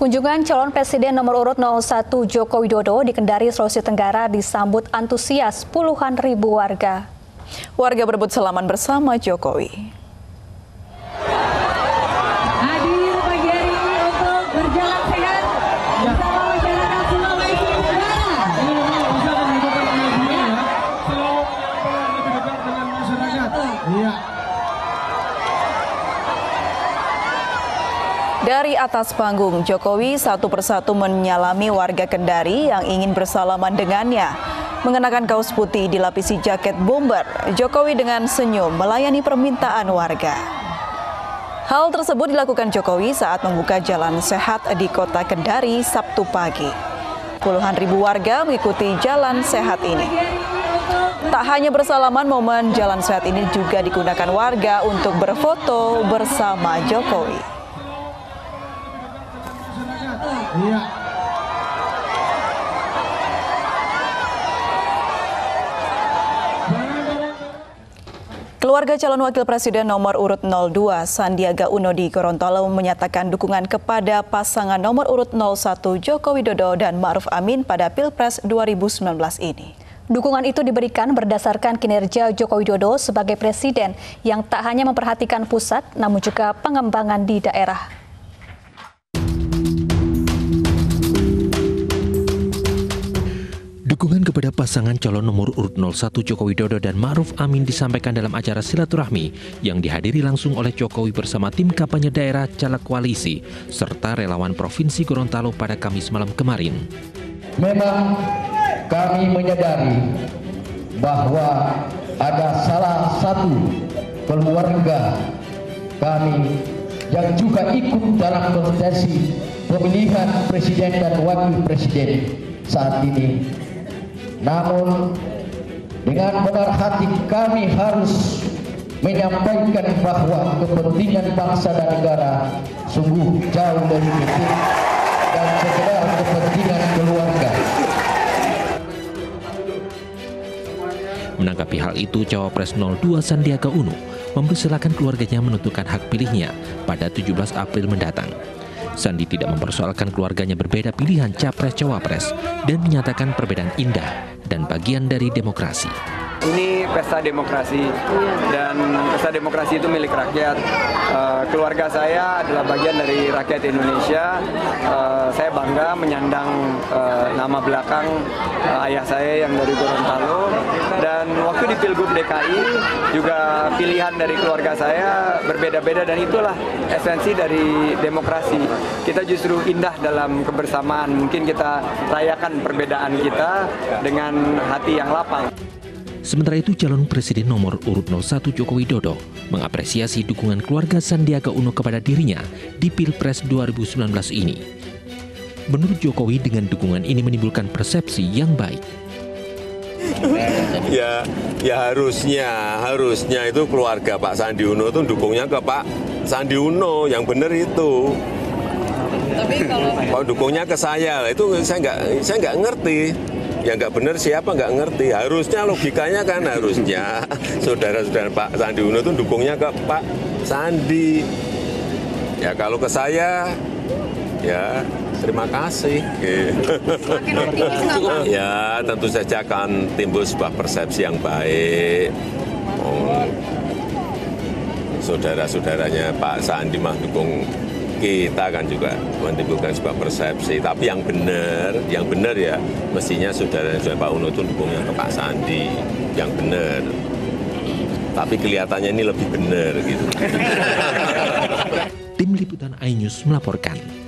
Kunjungan calon presiden nomor urut 01 Joko Widodo di Kendari, Sulawesi Tenggara disambut antusias puluhan ribu warga. Warga berebut salaman bersama Jokowi. Dari atas panggung, Jokowi satu persatu menyalami warga Kendari yang ingin bersalaman dengannya. Mengenakan kaos putih dilapisi jaket bomber, Jokowi dengan senyum melayani permintaan warga. Hal tersebut dilakukan Jokowi saat membuka jalan sehat di kota Kendari Sabtu pagi. Puluhan ribu warga mengikuti jalan sehat ini. Tak hanya bersalaman, momen jalan sehat ini juga digunakan warga untuk berfoto bersama Jokowi. Iya. Keluarga calon wakil presiden nomor urut 02 Sandiaga Uno di Gorontalo menyatakan dukungan kepada pasangan nomor urut 01 Joko Widodo dan Ma'ruf Amin pada Pilpres 2019 ini. Dukungan itu diberikan berdasarkan kinerja Joko Widodo sebagai presiden yang tak hanya memperhatikan pusat namun juga pengembangan di daerah. Dukungan kepada pasangan calon nomor urut 01 Joko Widodo dan Ma'ruf Amin disampaikan dalam acara silaturahmi yang dihadiri langsung oleh Jokowi bersama tim kampanye daerah caleg koalisi serta relawan Provinsi Gorontalo pada Kamis malam kemarin. Memang kami menyadari bahwa ada salah satu keluarga kami yang juga ikut dalam kontestasi pemilihan presiden dan wakil presiden saat ini namun dengan benar hati kami harus menyampaikan bahwa kepentingan bangsa dan negara sungguh jauh dari itu dan sekedar kepentingan keluarga. Menanggapi hal itu, Cawapres 02 Sandiaga Uno mempersilahkan keluarganya menentukan hak pilihnya pada 17 April mendatang. Sandi tidak mempersoalkan keluarganya berbeda pilihan capres-cawapres dan menyatakan perbedaan indah dan bagian dari demokrasi. Ini pesta demokrasi dan pesta demokrasi itu milik rakyat. Uh, keluarga saya adalah bagian dari rakyat Indonesia. Uh, saya bangga menyandang uh, nama belakang ayah saya yang dari Gorontalo di Pilgub DKI juga pilihan dari keluarga saya berbeda-beda dan itulah esensi dari demokrasi. Kita justru indah dalam kebersamaan. Mungkin kita rayakan perbedaan kita dengan hati yang lapang. Sementara itu, calon presiden nomor urut 01 Joko Widodo mengapresiasi dukungan keluarga Sandiaga Uno kepada dirinya di Pilpres 2019 ini. Menurut Jokowi, dengan dukungan ini menimbulkan persepsi yang baik. Ya, ya harusnya, harusnya itu keluarga Pak Sandi Uno itu dukungnya ke Pak Sandi Uno, yang benar itu. Tapi kalau, kalau dukungnya ke saya, itu saya nggak, saya nggak ngerti yang nggak benar siapa nggak ngerti. Harusnya logikanya kan harusnya saudara-saudara Pak Sandi Uno itu dukungnya ke Pak Sandi. Ya kalau ke saya, ya terima kasih. ya tentu saja akan timbul sebuah persepsi yang baik. Oh, saudara-saudaranya Pak Sandi mah dukung kita kan juga menimbulkan sebuah persepsi. Tapi yang benar, yang benar ya mestinya saudara-saudara Pak Uno itu dukungnya ke Pak Sandi, yang benar. Tapi kelihatannya ini lebih benar gitu. Tim Liputan iNews melaporkan.